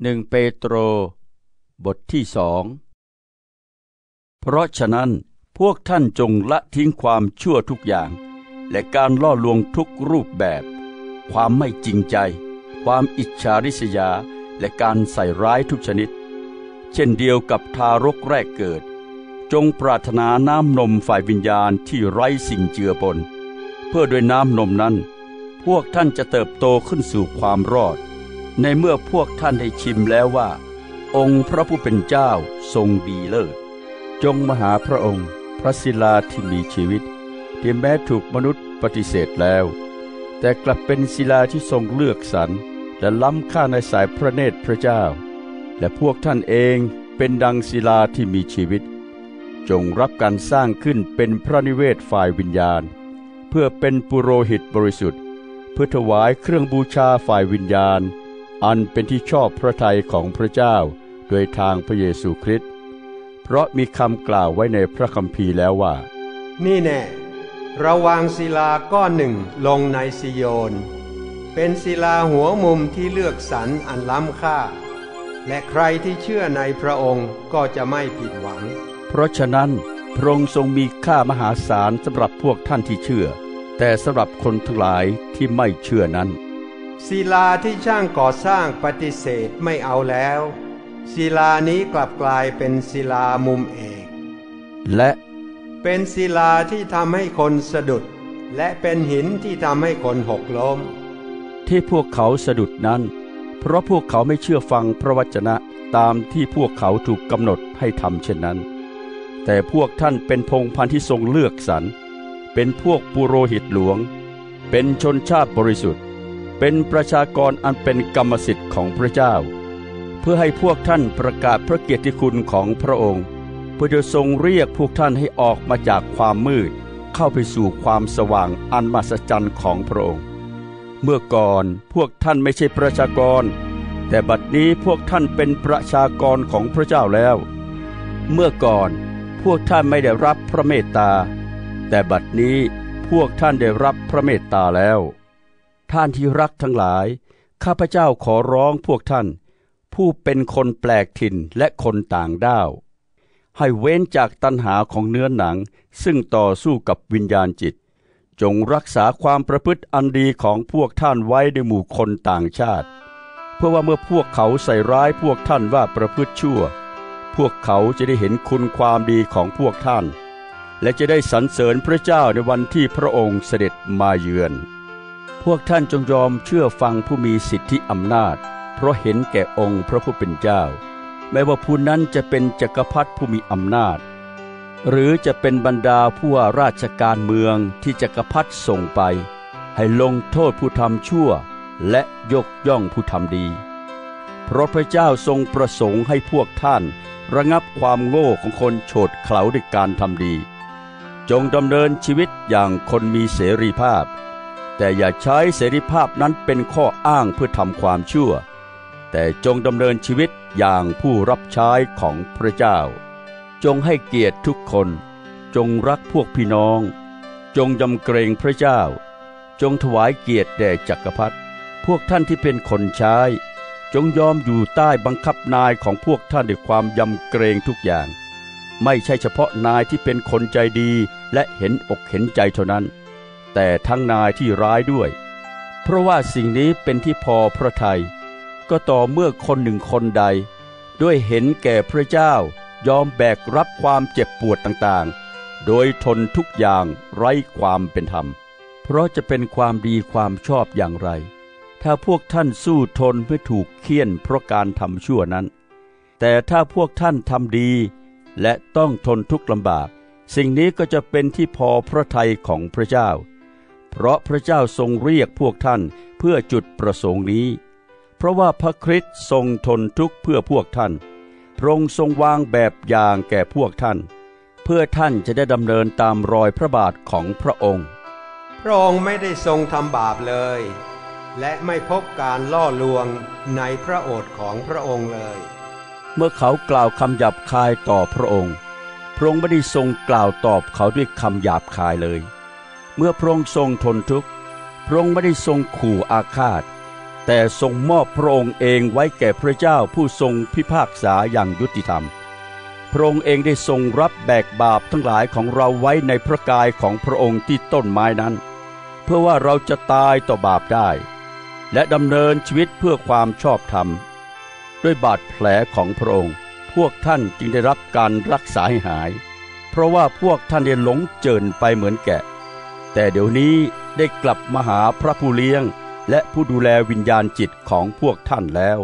หนึ่งเปโตร บทที่สอง เพราะฉะนั้นพวกท่านจงละทิ้งความชั่วทุกอย่าง และการล่อลวงทุกรูปแบบ ความไม่จริงใจ ความอิจฉาริษยา และการใส่ร้ายทุกชนิด เช่นเดียวกับทารกแรกเกิด จงปรารถนาน้ำนมฝ่ายวิญญาณที่ไร้สิ่งเจือปน เพื่อด้วยน้ำนมนั้น พวกท่านจะเติบโตขึ้นสู่ความรอด ในเมื่อพวกท่านได้ชิมแล้วว่า องค์พระผู้เป็นเจ้าทรงดีเลิศจงมาหาพระองค์ พระศิลาที่มีชีวิตที่แม้ถูกมนุษย์ปฏิเสธแล้ว แต่กลับเป็นศิลาที่ทรงเลือกสรรและล้ำค่าในสายพระเนตรพระเจ้า และพวกท่านเองเป็นดังศิลาที่มีชีวิต จงรับการสร้างขึ้นเป็นพระนิเวศฝ่ายวิญญาณ เพื่อเป็นปุโรหิตบริสุทธิ์ เพื่อถวายเครื่องบูชาฝ่ายวิญญาณ อันเป็นที่ชอบพระทัยของพระเจ้า โดยทางพระเยซูคริสต์เพราะมีคำกล่าวไว้ในพระคัมภีร์แล้วว่า นี่แน่เราวางศิลาก้อนหนึ่งลงในซิโยน เป็นศิลาหัวมุมที่เลือกสรรอันล้ำค่า และใครที่เชื่อในพระองค์ก็จะไม่ผิดหวัง เพราะฉะนั้นพระองค์ทรงมีค่ามหาศาลสำหรับพวกท่านที่เชื่อ แต่สำหรับคนทั้งหลายที่ไม่เชื่อนั้น ศิลาที่ช่างก่อสร้างปฏิเสธไม่เอาแล้ว ศิลานี้กลับกลายเป็นศิลามุมเอก และเป็นศิลาที่ทำให้คนสะดุด และเป็นหินที่ทำให้คนหกล้ม ที่พวกเขาสะดุดนั้น เพราะพวกเขาไม่เชื่อฟังพระวจนะตามที่พวกเขาถูกกำหนดให้ทำเช่นนั้น แต่พวกท่านเป็นพงศ์พันธุ์ที่ทรงเลือกสรรเป็นพวกปุโรหิตหลวง เป็นชนชาติบริสุทธิ์ เป็นประชากรอันเป็นกรรมสิทธิ์ของพระเจ้า เพื่อให้พวกท่านประกาศพระเกียรติคุณของพระองค์ เพื่อจะทรงเรียกพวกท่านให้ออกมาจากความมืด เข้าไปสู่ความสว่างอันมหัศจรรย์ของพระองค์ เมื่อก่อนพวกท่านไม่ใช่ประชากร แต่บัดนี้พวกท่านเป็นประชากรของพระเจ้าแล้ว เมื่อก่อนพวกท่านไม่ได้รับพระเมตตา แต่บัดนี้พวกท่านได้รับพระเมตตาแล้ว ท่านที่รักทั้งหลาย ข้าพเจ้าขอร้องพวกท่าน ผู้เป็นคนแปลกถิ่นและคนต่างด้าว ให้เว้นจากตัณหาของเนื้อหนัง ซึ่งต่อสู้กับวิญญาณจิต จงรักษาความประพฤติอันดีของพวกท่านไว้ในหมู่คนต่างชาติ เพื่อว่าเมื่อพวกเขาใส่ร้ายพวกท่านว่าประพฤติชั่ว พวกเขาจะได้เห็นคุณความดีของพวกท่าน และจะได้สรรเสริญพระเจ้าในวันที่พระองค์เสด็จมาเยือน พวกท่านจงยอมเชื่อฟังผู้มีสิทธิอำนาจ เพราะเห็นแก่องค์พระผู้เป็นเจ้า แม้ว่าผู้นั้นจะเป็นจักรพรรดิผู้มีอำนาจ หรือจะเป็นบรรดาผู้ว่าราชการเมืองที่จักรพรรดิส่งไป ให้ลงโทษผู้ทำชั่ว และยกย่องผู้ทำดี เพราะพระเจ้าทรงประสงค์ให้พวกท่านระงับความโง่ของคนโฉดเขลาด้วยการทำดี จงดำเนินชีวิตอย่างคนมีเสรีภาพ แต่อย่าใช้เสรีภาพนั้นเป็นข้ออ้างเพื่อทำความชั่ว แต่จงดำเนินชีวิตอย่างผู้รับใช้ของพระเจ้า จงให้เกียรติทุกคน จงรักพวกพี่น้อง จงยำเกรงพระเจ้า จงถวายเกียรติแด่จักรพรรดิพวกท่านที่เป็นคนใช้ จงยอมอยู่ใต้บังคับนายของพวกท่านด้วยความยำเกรงทุกอย่าง ไม่ใช่เฉพาะนายที่เป็นคนใจดีและเห็นอกเห็นใจเท่านั้น แต่ทั้งนายที่ร้ายด้วย เพราะว่าสิ่งนี้เป็นที่พอพระทัยก็ต่อเมื่อคนหนึ่งคนใด ด้วยเห็นแก่พระเจ้ายอมแบกรับความเจ็บปวดต่างๆ โดยทนทุกอย่างไร้ความเป็นธรรม เพราะจะเป็นความดีความชอบอย่างไร ถ้าพวกท่านสู้ทนไม่ถูกเคี่ยนเพราะการทำชั่วนั้น แต่ถ้าพวกท่านทำดี และต้องทนทุกข์ลำบาก สิ่งนี้ก็จะเป็นที่พอพระทัยของพระเจ้า เพราะพระเจ้าทรงเรียกพวกท่านเพื่อจุดประสงค์นี้ เพราะว่าพระคริสต์ทรงทนทุกข์เพื่อพวกท่านพระองค์ทรงวางแบบอย่างแก่พวกท่าน เพื่อท่านจะได้ดำเนินตามรอยพระบาทของพระองค์ พระองค์ไม่ได้ทรงทำบาปเลย และไม่พบการล่อลวงในพระโอษฐ์ของพระองค์เลย เมื่อเขากล่าวคำหยาบคายต่อพระองค์ พระองค์ไม่ได้ทรงกล่าวตอบเขาด้วยคำหยาบคายเลย เมื่อพระองค์ทรงทนทุกข์พระองค์ไม่ได้ทรงขู่อาฆาต แต่ทรงมอบพระองค์เองไว้แก่พระเจ้าผู้ทรงพิพากษาอย่างยุติธรรม พระองค์เองได้ทรงรับแบกบาปทั้งหลายของเราไว้ในพระกายของพระองค์ที่ต้นไม้นั้น เพื่อว่าเราจะตายต่อบาปได้ และดำเนินชีวิตเพื่อความชอบธรรม ด้วยบาดแผลของพระองค์ พวกท่านจึงได้รับการรักษาให้หาย เพราะว่าพวกท่านได้หลงเจินไปเหมือนแกะ แต่เดี๋ยวนี้ได้กลับมาหาพระผู้เลี้ยงและผู้ดูแลวิญญาณจิตของพวกท่านแล้ว